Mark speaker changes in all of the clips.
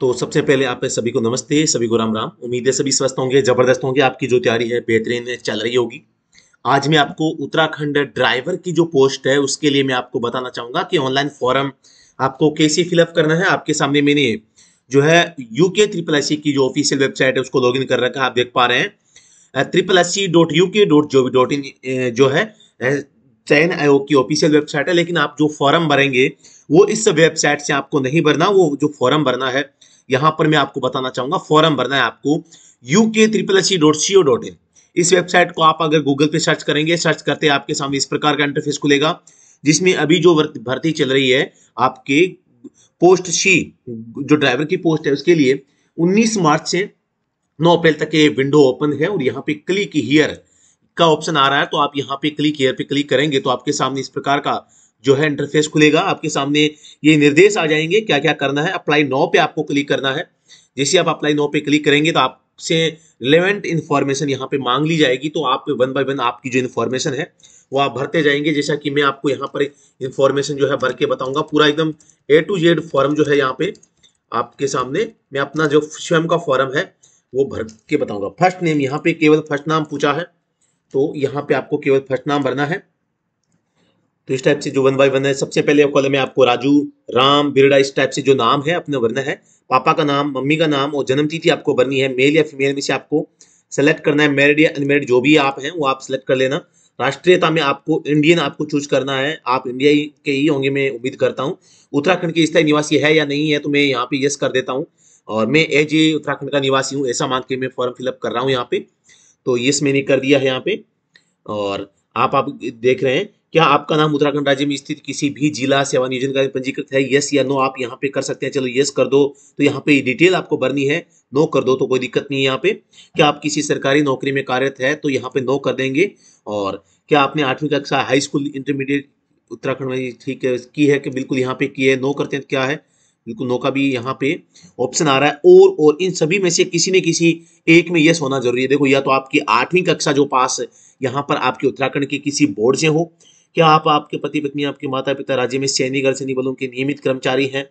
Speaker 1: तो सबसे पहले आप सभी को नमस्ते, सभी को राम राम। उम्मीद है सभी स्वस्थ होंगे, ज़बरदस्त होंगे। आपकी जो तैयारी है, बेहतरीन है चल रही होगी। आज मैं आपको उत्तराखंड ड्राइवर की जो पोस्ट है, उसके लिए मैं आपको बताना चाहूँगा कि ऑनलाइन फॉर्म आपको कैसे फिलअप करना है। आपके सामने मैंने जो है यूके ट्रिपल एस की जो ऑफिशियल वेबसाइट है, उसको लॉगिन कर रखा है। आप देख पा रहे हैं। Triple S dot U K dot जो डॉट इन जो है चयन आयोग की ऑफिशियल वेबसाइट है। लेकिन आप जो फॉर्म भरेंगे वो इस वेबसाइट से आपको नहीं भरना, वो जो फॉर्म भरना है, यहाँ पर मैं आपको बताना चाहूँगा, फॉर्म भरना है आपको U K triple S C dot C O dot in इस वेबसाइट को आप अगर गूगल पे सर्च करेंगे, सर्च करते आपके सामने इस प्रकार का इंटरफेस खुलेगा, जिसमें अभी जो भर्ती चल रही है, आपके पोस्ट सी जो ड्राइवर की पोस्ट है, उसके लिए 19 मार्च से 9 अप्रैल तक ये विंडो ओपन है, और यहाँ पे क्लिक हियर का ऑप्शन आ रहा है तो आप यहाँ पे क्लिक हियर पे क्लिक करेंगे तो आपके सामने इस प्रकार का जो है इंटरफेस खुलेगा, आपके सामने ये निर्देश आ जाएँगे क्या क्या करना है। अप्लाई नो पे आपको क्लिक करना है। जैसे आप अप्लाई नो पे क्लिक करेंगे तो आपसे रिलेवेंट इन्फॉर्मेशन यहाँ पे मांग ली जाएगी तो आप वन बाय वन आपकी जो इन्फॉर्मेशन है, वो आप भरते जाएँगे। जैसा कि मैं आपको यहाँ पर इन्फॉर्मेशन जो है भर के बताऊँगा, पूरा एकदम ए टू जेड फॉर्म जो है यहाँ पे आपके सामने मैं अपना जो स्वयं का फॉर्म है, वो भर के बताऊँगा। फ़र्स्ट नेम यहाँ पे केवल फ़र्स्ट नाम पूछा है तो यहाँ पे आपको केवल फ़र्स्ट नाम भरना है। तो इस टाइप से जो वन बाय वन है, सबसे पहले कॉलम में आपको राजू, राम, बिरडा, इस टाइप से जो नाम है अपने भरना है। पापा का नाम, मम्मी का नाम और जन्म तिथि आपको भरनी है। मेल या फीमेल में से आपको सेलेक्ट करना है। मैरिड या अनमेरिड जो भी आप हैं, वो आप सेलेक्ट कर लेना। राष्ट्रीयता में आपको इंडियन आपको चूज़ करना है। आप इंडिया के ही होंगे, मैं उम्मीद करता हूँ। उत्तराखंड के स्थायी निवासी है या नहीं है तो मैं यहाँ पे यस कर देता हूँ। और मैं एज ए उत्तराखंड का निवासी हूँ, ऐसा मान के मैं फॉर्म फिलअप कर रहा हूँ यहाँ पे। तो यस मैंने कर दिया है यहाँ पे। और आप आप देख रहे हैं क्या आपका नाम उत्तराखंड राज्य में स्थित किसी भी जिला सेवा नियोजन का पंजीकृत है? यस या नो आप यहाँ पे कर सकते हैं। चलो यस कर दो। तो यहाँ पे डिटेल आपको भरनी है। नो कर दो तो कोई दिक्कत नहीं है यहाँ पे। क्या आप किसी सरकारी नौकरी में कार्यरत है तो यहाँ पे नो कर देंगे। और क्या आपने आठवीं कक्षा हाई स्कूल इंटरमीडिएट उत्तराखंड में ठीक है, की है कि बिल्कुल यहाँ पे की है? नो करते हैं क्या है? बिल्कुल नो का भी यहाँ पे ऑप्शन आ रहा है। और और इन सभी में से किसी न किसी एक में यस होना ज़रूरी है। देखो, या तो आपकी आठवीं कक्षा जो पास यहाँ पर आपके उत्तराखंड के किसी बोर्ड से हो क्या आप आपके पति पत्नी आपके माता पिता राज्य में सैनिक अर्धसैनिक बलों के नियमित कर्मचारी हैं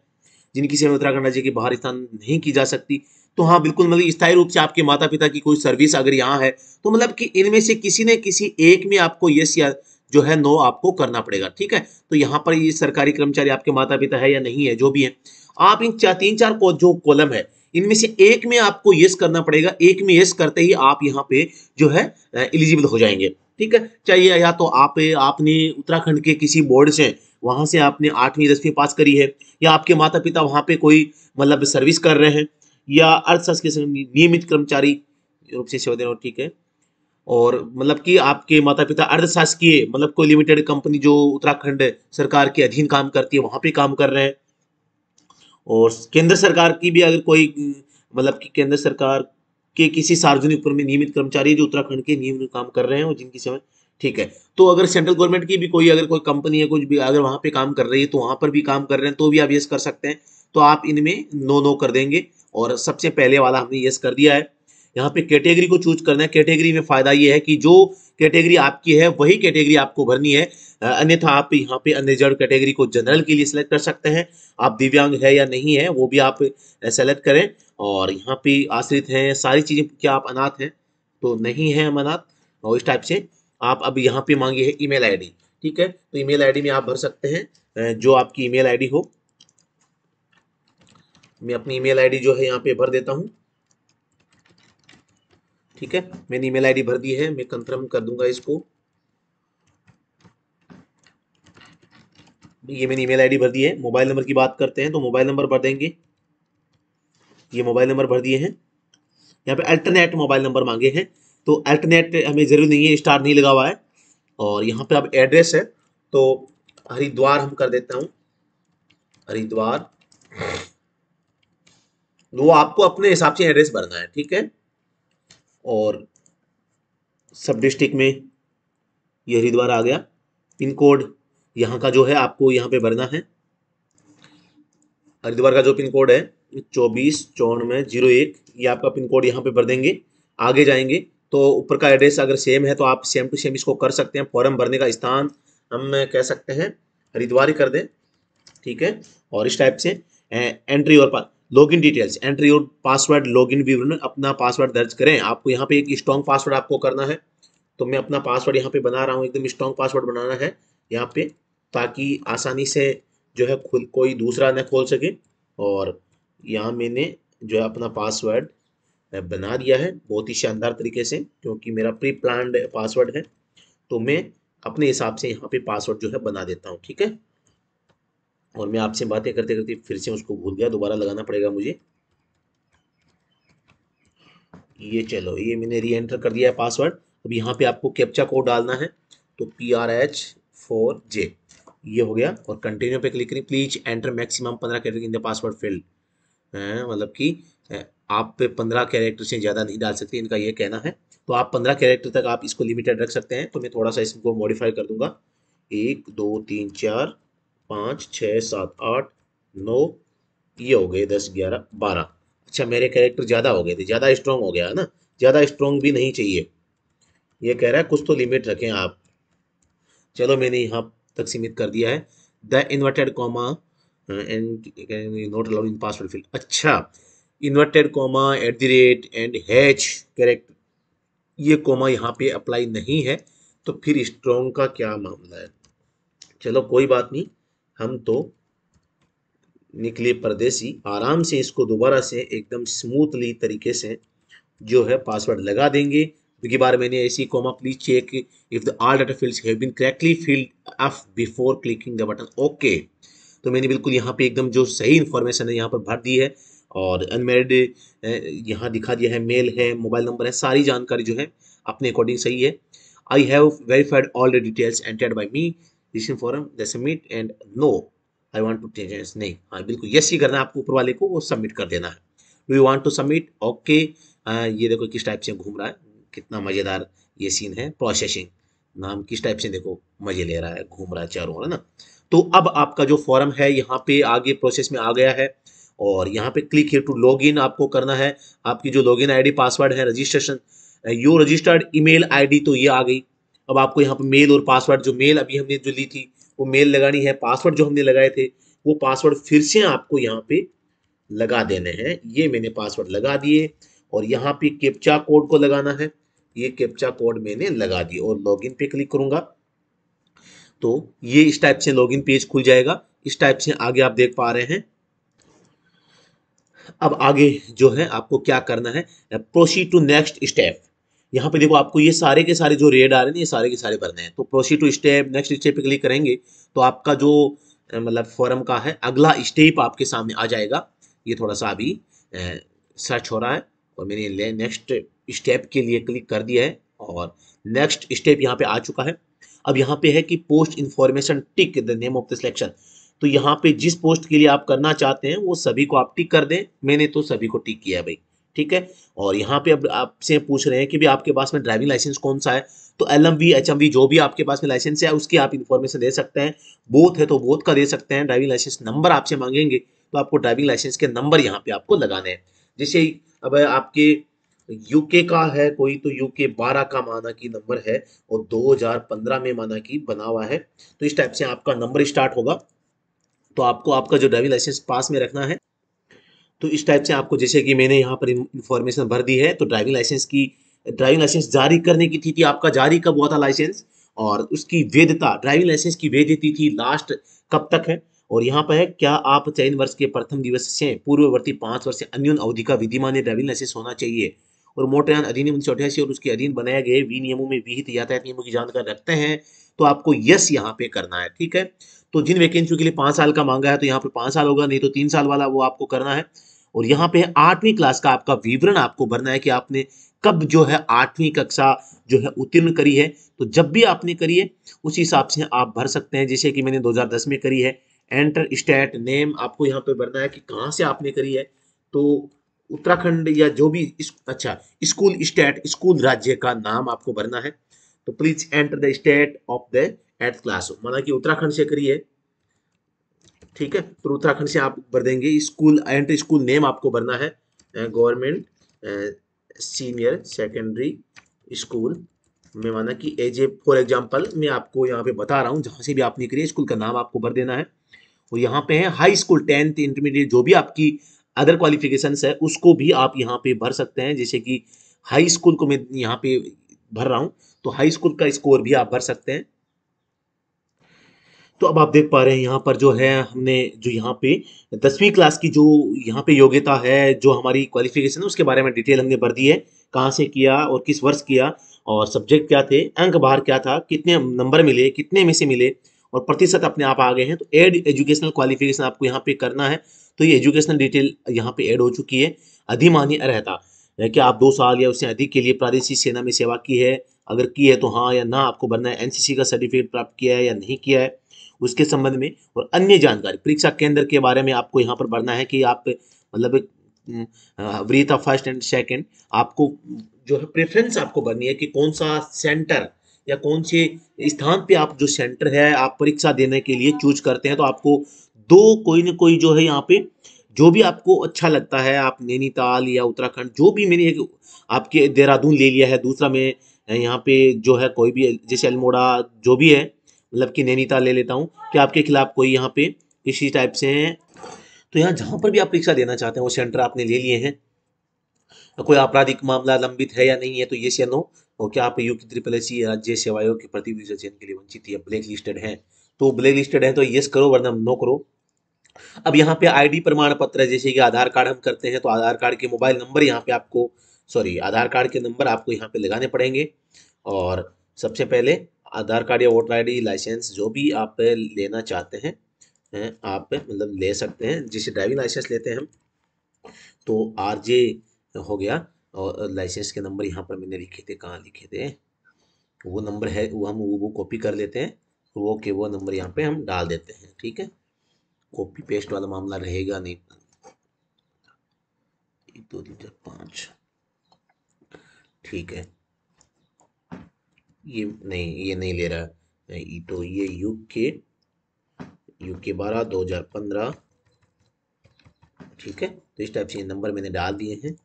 Speaker 1: जिनकी सेवा उत्तराखंड राज्य के बाहर स्थान नहीं की जा सकती? तो हाँ बिल्कुल मतलब स्थायी रूप से आपके माता पिता की कोई सर्विस अगर यहाँ है तो मतलब कि इनमें से किसी न किसी एक में आपको यस या जो है नो आपको करना पड़ेगा, ठीक है? तो यहाँ पर ये सरकारी कर्मचारी आपके माता पिता है या नहीं है, जो भी है, आप इन चार तीन चार को, जो कॉलम है, इनमें से एक में आपको यस करना पड़ेगा, एक में यस करते ही आप यहाँ पे जो है एलिजिबल हो जाएँगे। ठीक है? चाहिए या तो आप, आपने उत्तराखंड के किसी बोर्ड से, वहाँ से आपने आठवीं, दसवीं पास करी है, या आपके माता पिता वहाँ पे कोई मतलब सर्विस कर रहे हैं, या अर्थशास्त्र के नियमित कर्मचारी रूप से सेवा देना ठीक है? और मतलब कि आपके माता पिता अर्धशासकीय मतलब कोई लिमिटेड कंपनी जो उत्तराखंड सरकार के अधीन काम करती है, वहाँ पे काम कर रहे हैं। और केंद्र सरकार की भी अगर कोई मतलब कि केंद्र सरकार के किसी सार्वजनिक उपक्रम में नियमित कर्मचारी जो उत्तराखंड के नियमित काम कर रहे हैं और जिनकी सेवा ठीक है। तो अगर सेंट्रल गवर्नमेंट की भी कोई, अगर कोई कंपनी है कुछ भी, अगर वहाँ पे काम कर रही है तो वहाँ पर भी काम कर रहे हैं तो भी आप यस कर सकते हैं। तो आप इनमें नो नो कर देंगे। और सबसे पहले वाला हमने यस कर दिया है। यहाँ पे कैटेगरी को चूज़ करना है। कैटेगरी में फ़ायदा ये है कि जो कैटेगरी आपकी है, वही कैटेगरी आपको भरनी है। अन्यथा आप यहाँ पे अनरिजर्व कैटेगरी को जनरल के लिए सिलेक्ट कर सकते हैं। आप दिव्यांग है या नहीं है, वो भी आप सेलेक्ट करें। और यहाँ पे आश्रित हैं, सारी चीज़ें क्या आप अनाथ हैं तो नहीं है हम अनाथ। और इस टाइप से आप अब यहाँ पे मांगी है ईमेल आईडी ठीक है? तो ईमेल आईडी में आप भर सकते हैं जो आपकी ईमेल आईडी हो। मैं अपनी ईमेल आईडी जो है यहाँ पे भर देता हूँ। ठीक है? मैंने ईमेल आईडी भर दी है, मैं कंफर्म कर दूँगा इसको। ये मैंने ईमेल आईडी भर दी है। मोबाइल नंबर की बात करते हैं तो मोबाइल नंबर भर देंगे। ये मोबाइल नंबर भर दिए हैं। यहाँ पे अल्टरनेट मोबाइल नंबर मांगे हैं। तो अल्टरनेट हमें ज़रूरी नहीं है स्टार नहीं लगा हुआ है। और यहाँ पे अब एड्रेस है। तो हरिद्वार हम कर देता हूँ। हरिद्वार। वो आपको अपने हिसाब से एड्रेस भरना है, ठीक है? और सब डिस्ट्रिक्ट में ये हरिद्वार आ गया। पिन कोड यहाँ का जो है, आपको यहाँ पे भरना है। हरिद्वार का जो पिन कोड है चौबीस चौनवे ज़ीरो एक ये आपका पिन कोड यहाँ पे भर देंगे। आगे जाएँगे तो ऊपर का एड्रेस अगर सेम है तो आप सेम टू सेम इसको कर सकते हैं। फॉर्म भरने का स्थान हम कह सकते हैं, हरिद्वार ही कर दें, ठीक है? और इस टाइप से एंट्री और login details entry your password login विवरण अपना पासवर्ड दर्ज करें। आपको यहाँ पे एक स्ट्रॉन्ग पासवर्ड आपको करना है। तो मैं अपना पासवर्ड यहाँ पे बना रहा हूँ, एकदम स्ट्रॉन्ग पासवर्ड बनाना है यहाँ पे, ताकि आसानी से जो है खुद कोई दूसरा न खोल सके। और यहाँ मैंने जो है अपना पासवर्ड बना दिया है। बहुत ही शानदार तरीके से, क्योंकि मेरा प्री प्लान पासवर्ड है। तो मैं अपने हिसाब से यहाँ पे पासवर्ड जो है बना देता हूँ, ठीक है? और मैं आपसे बातें करते करते फिर से उसको भूल गया। दोबारा लगाना पड़ेगा मुझे। ये चलो, ये मैंने री एंटर कर दिया है पासवर्ड अब यहाँ पे आपको कैप्चा कोड डालना है तो P R H four J ये हो गया, और कंटिन्यू पे क्लिक करें प्लीज़ एंटर मैक्सिमम पंद्रह character in the password field मतलब कि आप पे पंद्रह कैरेक्टर से ज़्यादा नहीं डाल सकते, इनका ये कहना है। तो आप पंद्रह कैरेक्टर तक आप इसको लिमिटेड रख सकते हैं तो मैं थोड़ा सा इसको मॉडिफाई कर दूँगा। एक, दो, तीन, चार, पाँच छः सात, आठ, नौ, ये हो गए दस, ग्यारह, बारह। अच्छा मेरे कैरेक्टर ज़्यादा हो गए थे, ज़्यादा स्ट्रॉन्ग हो गया, है ना? ज़्यादा स्ट्रॉन्ग भी नहीं चाहिए। ये कह रहा है, कुछ तो लिमिट रखें आप। चलो, मैंने यहाँ तक सीमित कर दिया है। The inverted comma and not allowed in password field अच्छा inverted comma at the rate and hash character ये कॉमा यहाँ पे अप्लाई नहीं है तो फिर स्ट्रॉन्ग का क्या मामला है? चलो, कोई बात नहीं, हम तो निकले परदेसी, आराम से इसको दोबारा से एकदम स्मूथली तरीके से जो है पासवर्ड लगा देंगे। क्योंकि बार मैंने ऐसी comma please check if the all data fields have been correctly filled of before clicking the button okay तो मैंने बिल्कुल यहाँ पे एकदम जो सही इन्फॉर्मेशन है, यहाँ पर भर दी है और अनमेरिड यहाँ दिखा दिया है मेल है मोबाइल नंबर है, सारी जानकारी जो है अपने अकॉर्डिंग सही है। I have verified all the details entered by me decision form the submit and no I want to change नहीं हाँ बिल्कुल यस ही करना है, आपको ऊपर वाले को वो सबमिट कर देना है। Do you to submit okay ये देखो किस टाइप से घूम रहा है, कितना मज़ेदार ये सीन है प्रोसेसिंग नाम किस टाइप से देखो, मज़े ले रहा है, घूम रहा है चारों ओर, है ना? तो अब आपका जो फॉर्म है, यहाँ पे आगे प्रोसेस में आ गया है और यहाँ पे click here to log in आपको करना है। आपकी जो लॉग लॉगिन आईडी पासवर्ड है registration you registered email ID तो ये आ गई। अब आपको यहाँ पे मेल और पासवर्ड जो मेल अभी हमने जो ली थी, वो मेल लगानी है। पासवर्ड जो हमने लगाए थे, वो पासवर्ड फिर से आपको यहाँ पे लगा देने हैं। ये मैंने पासवर्ड लगा दिए और यहाँ पे कैप्चा कोड को लगाना है। ये कैप्चा कोड मैंने लगा दिया और लॉगिन पे क्लिक करूँगा। तो ये इस टाइप से लॉगिन पेज खुल जाएगा। इस टाइप से आगे आप देख पा रहे हैं। अब आगे जो है आपको क्या करना है? प्रोसीड टू नेक्स्ट स्टेप यहाँ पे देखो आपको ये सारे के सारे जो रेड आ रहे हैं ये सारे के सारे भरने हैं। तो proceed to step next step पे क्लिक करेंगे तो आपका जो मतलब फॉरम का है, अगला स्टेप आपके सामने आ जाएगा। ये थोड़ा सा अभी सर्च हो रहा है और मैंने नेक्स्ट स्टेप के लिए क्लिक कर दिया है और नेक्स्ट स्टेप यहाँ पे आ चुका है। अब यहाँ पे है कि post information tick the name of the selection. तो यहाँ पे जिस पोस्ट के लिए आप करना चाहते हैं, वो सभी को आप टिक कर दें। मैंने तो सभी को टिक किया है भाई, ठीक है? और यहाँ पे अब आपसे पूछ रहे हैं कि भी आपके पास में ड्राइविंग लाइसेंस कौन सा है? तो L M V H M V जो भी आपके पास में लाइसेंस है, उसकी आप इन्फॉर्मेशन दे सकते हैं। बोथ है तो बोथ का दे सकते हैं। ड्राइविंग लाइसेंस नंबर आपसे मांगेंगे तो आपको ड्राइविंग लाइसेंस के नंबर यहाँ पे आपको लगाने हैं। जैसे अब आपके यूके का है कोई तो यूके 12 का माना की नंबर है और 2015 में माना की बना हुआ है। तो इस टाइप से आपका नंबर स्टार्ट होगा। तो आपको आपका जो ड्राइविंग लाइसेंस पास में रखना है तो इस टाइप से आपको जैसे कि मैंने यहाँ पर इंफॉर्मेशन भर दी है तो ड्राइविंग लाइसेंस की ड्राइविंग लाइसेंस जारी करने की तिथि आपका जारी कब हुआ था लाइसेंस और उसकी वैधता ड्राइविंग लाइसेंस की वैध तिथि लास्ट कब तक है? और यहाँ पर है, क्या आप चयन वर्ष के प्रथम दिवस से पूर्ववर्ती पाँच वर्ष से अन्य अवधि का विधिमान ड्राइविंग लाइसेंस होना चाहिए? और मोटरयान अधिनियम उन्नीस और उसके अधीन बनाए गए वी नियमों में विहित यातायात नियमों की जानकारी रखते हैं तो आपको यस यहाँ पे करना है, ठीक है? तो जिन वैकेंसियों के लिए पाँच साल का मांगा है तो यहाँ पे पाँच साल होगा, नहीं तो तीन साल वाला वो आपको करना है। और यहाँ पे आठवीं क्लास का आपका विवरण आपको भरना है कि आपने कब जो है आठवीं कक्षा जो है उत्तीर्ण करी है। तो जब भी आपने करी है, उस हिसाब से आप भर सकते हैं, जैसे कि मैंने 2010 में करी है। एंटर स्टेट नेम आपको यहाँ पे भरना है कि कहाँ से आपने करी है। तो उत्तराखंड या जो भी इस, अच्छा स्कूल स्टेट स्कूल राज्य का नाम आपको भरना है तो please enter the state of the eight class माना कि उत्तराखंड से करिए। ठीक है? तो उत्तराखंड से आप भर देंगे। स्कूल एंटर स्कूल नेम आपको भरना है। गवर्नमेंट सीनियर सेकेंडरी स्कूल में माना कि एज ए फॉर एग्ज़ाम्पल मैं आपको यहाँ पे बता रहा हूँ जहाँ से भी आपने करिए स्कूल का नाम आपको भर देना है। और यहाँ पे है हाई स्कूल टेंथ इंटरमीडिएट जो भी आपकी अदर क्वालिफिकेशन है, उसको भी आप यहाँ पे भर सकते हैं, जैसे कि हाई स्कूल को मैं यहाँ पे भर रहा हूँ तो हाई स्कूल का स्कोर भी आप भर सकते हैं। तो अब आप देख पा रहे हैं, यहाँ पर जो है, हमने जो यहाँ पे दसवीं क्लास की जो यहाँ पे योग्यता है, जो हमारी क्वालिफिकेशन है, उसके बारे में डिटेल हमने भर दी है, कहाँ से किया और किस वर्ष किया, और सब्जेक्ट क्या थे, अंक बाहर क्या था, कितने नंबर मिले, कितने में से मिले, और प्रतिशत अपने आप आ गए हैं तो एड एजुकेशनल क्वालिफिकेशन आपको यहाँ पे करना है तो ये एजुकेशनल डिटेल यहाँ पे ऐड हो चुकी है। अधिमान्य रहता। है कि आप दो साल या उससे अधिक के लिए प्रादेशिक सेना में सेवा की है, अगर की है तो हाँ या ना आपको बनना है एनसीसी का सर्टिफिकेट प्राप्त किया है या नहीं किया है, उसके संबंध में और अन्य जानकारी, परीक्षा केंद्र के बारे में आपको यहाँ पर भरना है कि आप मतलब वरीता फ़र्स्ट एंड सेकंड आपको जो है प्रेफरेंस आपको भरनी है कि कौन सा सेंटर या कौन से स्थान पे आप जो सेंटर है, आप परीक्षा देने के लिए चूज़ करते हैं तो आपको दो कोई ना कोई जो है यहाँ पे, जो भी आपको अच्छा लगता है, आप नैनीताल या उत्तराखंड, जो भी मैंने आपके देहरादून ले लिया है, दूसरा मैं यहाँ पे जो है कोई भी जैसे अल्मोड़ा जो भी है मतलब कि नैनीताल ले लेता हूँ, कि आपके खिलाफ कोई यहाँ पे किसी टाइप से हैं। तो यहाँ जहाँ पर भी आप परीक्षा देना चाहते हैं, वो सेंटर आपने ले लिए हैं। कोई आपराधिक मामला लंबित है या नहीं है तो ये से नो और क्या आप यू की ट्रिपल एस राज्य सेवा आयोग के प्रति के लिए वंचित या ब्लैक लिस्टेड है? तो ब्लैक लिस्टेड है तो यस करो, वरना नो करो। अब यहाँ पे आईडी प्रमाण पत्र, जैसे कि आधार कार्ड हम करते हैं तो आधार कार्ड के मोबाइल नंबर यहाँ पे आपको सॉरी आधार कार्ड के नंबर आपको यहाँ पे लगाने पड़ेंगे। और सबसे पहले आधार कार्ड या वोटर आईडी लाइसेंस जो भी आप लेना चाहते हैं हैं, आप मतलब ले सकते हैं, जैसे ड्राइविंग लाइसेंस लेते हैं हम। तो आर जे हो गया, और लाइसेंस के नंबर यहाँ पर मैंने लिखे थे, कहाँ लिखे थे? वो नंबर है, वो हम वो कॉपी कर लेते हैं, वो के वो नंबर यहाँ पे हम डाल देते हैं, ठीक है? कॉपी पेस्ट वाला मामला रहेगा नहीं। एक, दो, तीन, चार, पाँच। ठीक है। ये नहीं ये नहीं ले रहा। है तो ये यू के यू के बारह, दो हज़ार पंद्रह। ठीक है तो इस टाइप से ये नंबर मैंने डाल दिए हैं।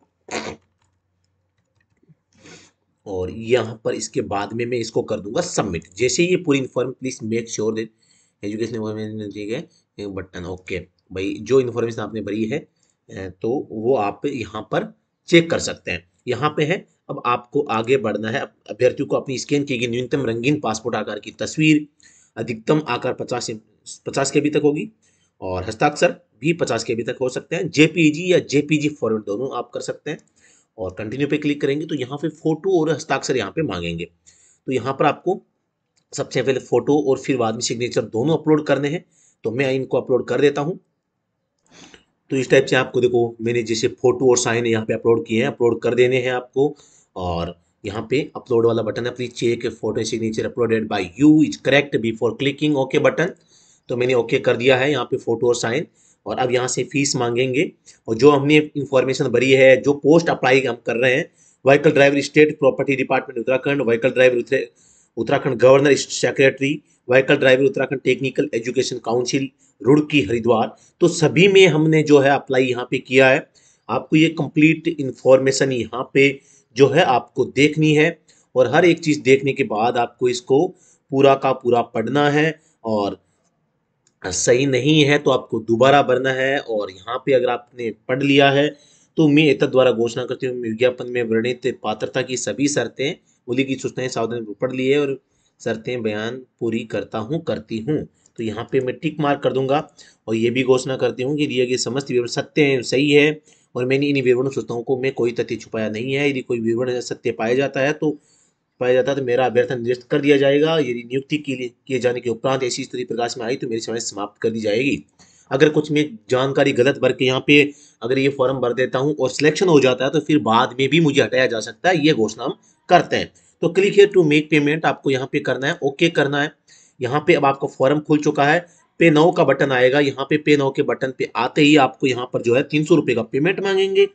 Speaker 1: और यहाँ पर इसके बाद में मैं इसको कर दूँगा सबमिट जैसे ये पूरी inform please make sure that education ठीक है बटन, ओके। भाई, जो इन्फॉर्मेशन आपने भरी है तो वो आप यहाँ पर चेक कर सकते हैं। यहाँ पे है, अब आपको आगे बढ़ना है। अभ्यर्थियों को अपनी स्कैन की गई न्यूनतम रंगीन पासपोर्ट आकार की तस्वीर, अधिकतम आकार पचास पचास के बी तक होगी, और हस्ताक्षर भी पचास के बी तक हो सकते हैं। जेपीजी या जेपीजी फॉर्मेट दोनों आप कर सकते हैं, और कंटिन्यू पे क्लिक करेंगे तो यहाँ पे फ़ोटो और हस्ताक्षर यहाँ पे मांगेंगे। तो यहाँ पर आपको सबसे पहले फ़ोटो और फिर बाद में सिग्नेचर दोनों अपलोड करने हैं। तो मैं इनको अपलोड कर देता हूँ। तो इस टाइप से आपको देखो, मैंने जैसे फ़ोटो और साइन यहाँ पे अपलोड किए हैं अपलोड कर देने हैं आपको। और यहाँ पे अपलोड वाला बटन है please check photo signature uploaded by you is correct before clicking okay button तो मैंने ओके okay कर दिया है यहाँ पे फ़ोटो और साइन और अब यहाँ से फ़ीस मांगेंगे। और जो हमने इंफॉर्मेशन भरी है, जो पोस्ट अप्लाई हम कर रहे हैं vehicle driver state property department Uttarakhand vehicle driver Uttarakhand governor secretary vehicle driver Uttarakhand technical education council Roorkee Haridwar. तो सभी में हमने जो है अप्लाई यहाँ पे किया है। आपको ये कंप्लीट इन्फॉर्मेशन यहाँ पे जो है आपको देखनी है और हर एक चीज़ देखने के बाद आपको इसको पूरा का पूरा पढ़ना है और सही नहीं है तो आपको दोबारा भरना है और यहाँ पे अगर आपने पढ़ लिया है तो मैं एतद द्वारा घोषणा करती हूँ, विज्ञापन में वर्णित पात्रता की सभी शर्तें, बोली की सूचनाएँ सावधानी पढ़ ली है और शर्तें बयान पूरी करता हूँ, करती हूँ तो यहाँ पे मैं टिक मार्क कर दूँगा। और ये भी घोषणा करती हूँ कि दिए गए समस्त विवरण सत्य है, सही है, और मैंने इन विवरण सूचनाओं को, मैं कोई तथ्य छुपाया नहीं है। यदि कोई विवरण सत्य पाया जाता है तो पाया जाता है तो मेरा अभ्यर्थन निरस्त कर दिया जाएगा। यदि नियुक्ति किए जाने के उपरांत ऐसी स्थिति प्रकाश में आई तो मेरी समय समाप्त कर दी जाएगी। अगर कुछ मैं जानकारी गलत भर के यहाँ पे अगर ये फॉर्म भर देता हूँ और सिलेक्शन हो जाता है तो फिर बाद में भी मुझे हटाया जा सकता है, ये घोषणा हम करते हैं। तो क्लिक है टू मेक पेमेंट आपको यहाँ पे करना है ओके करना है। यहाँ पे अब आपका फॉर्म खुल चुका है। पे नौ का बटन आएगा। यहाँ पे पे नौ के बटन पे आते ही आपको यहाँ पर जो है तीन सौ रुपये का पेमेंट मांगेंगे।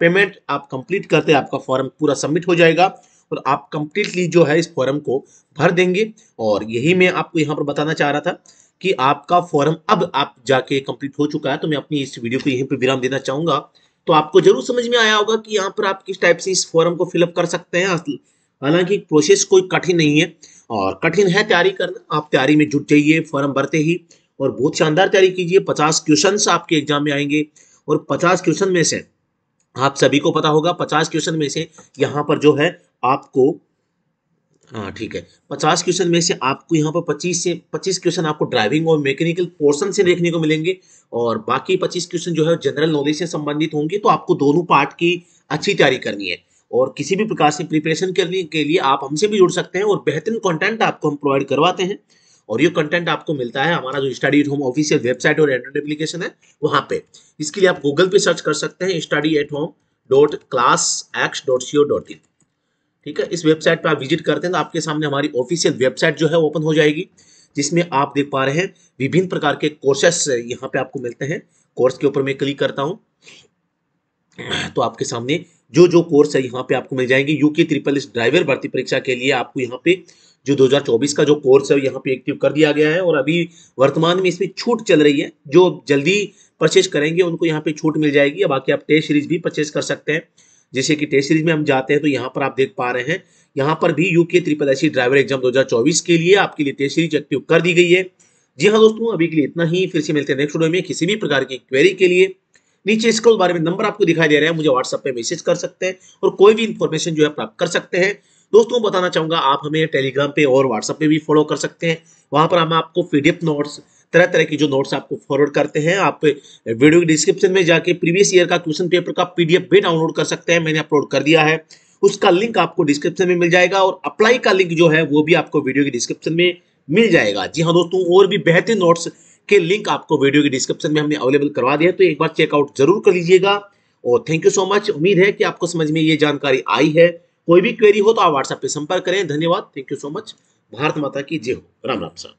Speaker 1: पेमेंट आप कंप्लीट करते आपका फॉर्म पूरा सबमिट हो जाएगा और आप कंप्लीटली जो है इस फॉर्म को भर देंगे। और यही मैं आपको यहाँ पर बताना चाह रहा था कि आपका फॉर्म अब आप जाके कंप्लीट हो चुका है। तो मैं अपनी इस वीडियो को यहीं पर विराम देना चाहूँगा। तो आपको ज़रूर समझ में आया होगा कि यहाँ पर आप किस टाइप से इस फॉर्म को फिलअप कर सकते हैं। हालाँकि प्रोसेस कोई कठिन नहीं है और कठिन है तैयारी करना। आप तैयारी में जुट जाइए, फॉर्म भरते ही और बहुत शानदार तैयारी कीजिए। पचास क्वेश्चन आपके एग्ज़ाम में आएँगे और पचास क्वेश्चन में से आप सभी को पता होगा, पचास क्वेश्चन में से यहाँ पर जो है आपको हाँ ठीक है। पचास क्वेश्चन में से आपको यहाँ पर पच्चीस से, पच्चीस क्वेश्चन आपको ड्राइविंग और मैकेनिकल पोर्शन से देखने को मिलेंगे और बाकी पच्चीस क्वेश्चन जो है जनरल नॉलेज से संबंधित होंगे तो आपको दोनों पार्ट की अच्छी तैयारी करनी है। और किसी भी प्रकार से प्रिपरेशन करने के लिए आप हमसे भी जुड़ सकते हैं और बेहतरीन कंटेंट आपको हम प्रोवाइड करवाते हैं। और ये कंटेंट आपको मिलता है हमारा जो study at home official website और एंड्रॉइड एप्लीकेशन है, वहाँ पे। इसके लिए आप गूगल पे सर्च कर सकते हैं study at home dot class X dot C O dot in ठीक है? इस वेबसाइट पर आप विज़िट करते हैं तो आपके सामने हमारी ऑफिशियल वेबसाइट जो है ओपन हो जाएगी, जिसमें आप देख पा रहे हैं विभिन्न प्रकार के कोर्सेस यहाँ पे आपको मिलते हैं। कोर्स के ऊपर मैं क्लिक करता हूँ। तो आपके सामने जो जो कोर्स है, यहाँ पे आपको मिल जाएँगे। यूके ट्रिपल एस ड्राइवर भर्ती परीक्षा के लिए आपको यहाँ पे जो 2024 का जो कोर्स है, यहाँ पे एक्टिव कर दिया गया है और अभी वर्तमान में इसमें छूट चल रही है। जो जल्दी परचेज करेंगे, उनको यहाँ पे छूट मिल जाएगी। बाकी आप टेस्ट सीरीज़ भी परचेज कर सकते हैं। जैसे कि टेस्ट सीरीज़ में हम जाते हैं तो यहाँ पर आप देख पा रहे हैं। यहाँ पर भी UK triple S driver exam 2024 के लिए आपके लिए टेस्ट सीरीज़ एक्टिव कर दी गई है। जी हाँ दोस्तों, अभी के लिए इतना ही। फिर से मिलते हैं नेक्स्ट वीडियो में किसी भी प्रकार की क्वेरी के लिए। नीचे इसके बारे में नंबर आपको दिखाई दे रहे हैं, मुझे व्हाट्सएप पे मैसेज कर सकते हैं और कोई भी इंफॉर्मेशन जो है प्राप्त कर सकते हैं। दोस्तों बताना चाहूँगा, आप हमें टेलीग्राम पे और व्हाट्सएप पे भी फॉलो कर सकते हैं। वहाँ पर हम आपको पीडीएफ नोट्स तरह तरह की जो नोट्स आपको फॉरवर्ड करते हैं, आप वीडियो के डिस्क्रिप्शन में जाके प्रीवियस ईयर का क्वेश्चन पेपर का पीडीएफ भी डाउनलोड कर सकते हैं, मैंने अपलोड कर दिया है। उसका लिंक आपको डिस्क्रिप्शन में मिल जाएगा और अप्लाई का लिंक जो है, वो भी आपको वीडियो के डिस्क्रिप्शन में मिल जाएगा। जी हाँ दोस्तों, और भी बेहतरीन नोट्स के लिंक आपको वीडियो के डिस्क्रिप्शन में हमने अवेलेबल करवा दिया तो एक बार चेकआउट ज़रूर कर लीजिएगा। और थैंक यू सो मच उम्मीद है कि आपको समझ में ये जानकारी आई है। कोई भी क्वेरी हो तो आप व्हाट्सएप पे संपर्क करें। धन्यवाद। Thank you so much Bharat माता की जय हो। राम राम सर।